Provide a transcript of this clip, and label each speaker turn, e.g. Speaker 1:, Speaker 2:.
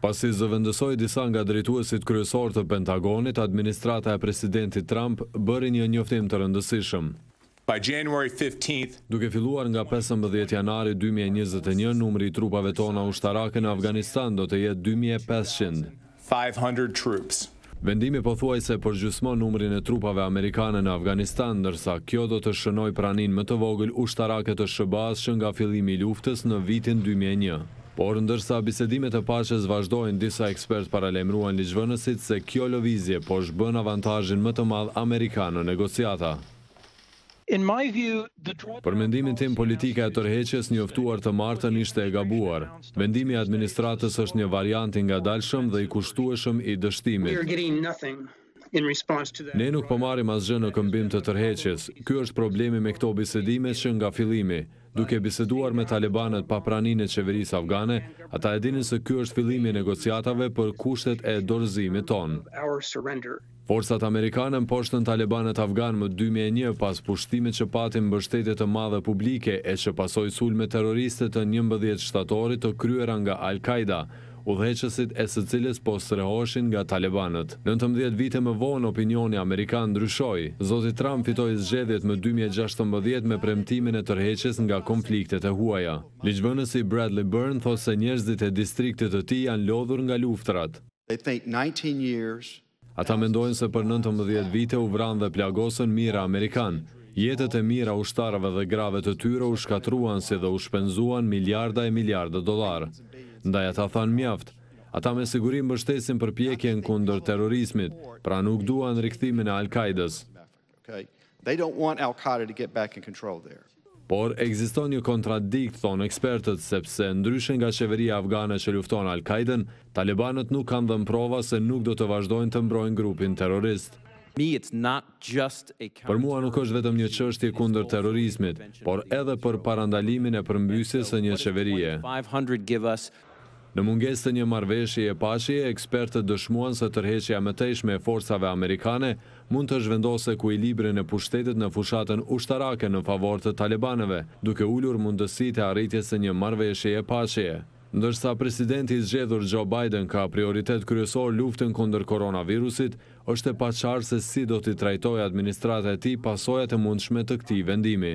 Speaker 1: Pasi zëvendësoi disa nga drejtuesit kryesorë të Pentagonit, administrata e Presidentit Trump bëri një njoftim të rëndësishëm.
Speaker 2: By January fifteenth,
Speaker 1: Duke filluar nga pesëmbëdhjetë janari dy mijë e njëzet e një, numri i trupave tona ushtarake në Afganistan do të jetë dy
Speaker 2: mijë e
Speaker 1: pesëqind. Five hundred troops. Vendimi pothuajse përgjysmon numrin e trupave amerikane në Afganistan, ndërsa kjo do të shënojë praninë më të vogël ushtarake të SHBA-së që nga fillimi i luftës në vitin dy mijë e një. Por ndërsa bisedimet e paqes vazhdojnë, disa ekspertë paralajmëruan ligjvënësit se kjo lëvizje po zhbën avantazhin më të madh amerikan në negociata. Për mendimin tim politika e tërheqjes njoftuar të martën ishte e gabuar. Vendimi i administratës është një variant i ngadalshëm dhe i kushtueshëm i dështimit. Ne nuk po marrim asgjë në këmbim të tërheqjes. Ky është problemi me këto bisedime që nga fillimi. Duke biseduar me talibanët pa praninë e qeverisë afgane, ata e dinin se ky është fillimi i negociatave për kushtet e dorëzimit
Speaker 3: tonë.
Speaker 1: Forcat amerikane mposhtën talibanët afganë më dy mijë e një pas pushtimit që pati mbështetje të madhe publike e që pasoi sulmet terroriste të njëmbëdhjetë shtatorit të kryera nga Al-Qaida, udhëheqësit e së cilës po strehoheshin nga talibanët. Nëntëmbëdhjetë vite më vonë opinioni amerikan ndryshoi. Zoti Trump fitoi zgjedhjet më dy mijë e gjashtëmbëdhjetë me premtimin e tërheqjes nga konfliktet e huaja. Ligjvënësi Bradley Byrne thotë se njerëzit e distriktit të tij janë lodhur nga
Speaker 4: luftërat.
Speaker 1: Ata mendojnë se për nëntëmbëdhjetë vite u vranë dhe plagosën mijëra amerikanë. Jetët e mijëra ushtarëve dhe grave të tyre u shkatërruan si dhe u shpenzuan miliarda e miliarda dollarë. Ndaj ata thanë mjaft. Ata me siguri mbështesin përpjekjen kundër terrorizmit, pra nuk duan rikthimin e Al-Kaidës.
Speaker 4: Okay. They don't want Al Qaeda to get back in control there.
Speaker 1: Por ekziston një kontradikt, thonë ekspertët, sepse ndryshe nga qeveria afgane që lufton Al Qaeden, talibanët nuk kanë dhënë prova se nuk do të vazhdojnë të mbrojnë grupin terrorist. Për mua nuk është vetëm një çështje kundër terrorizmit, por edhe për parandalimin e përmbysjes së një qeverie. Në mungesë të një marrëveshjeje paqeje, ekspertët dëshmuan se tërheqja e mëtejshme e forcave amerikane mund të zhvendosë ekuilibrin e pushtetit në fushatën ushtarake në favor të talibanëve, duke ulur mundësitë e arritjes së një marrëveshjeje paqeje. Ndërsa presidenti i zgjedhur Joe Biden ka prioritet kryesor luftën kundër koronavirusit, është e paqartë se si do t'i trajtojë administrata e tij pasojat e mundshme të këtij vendimi.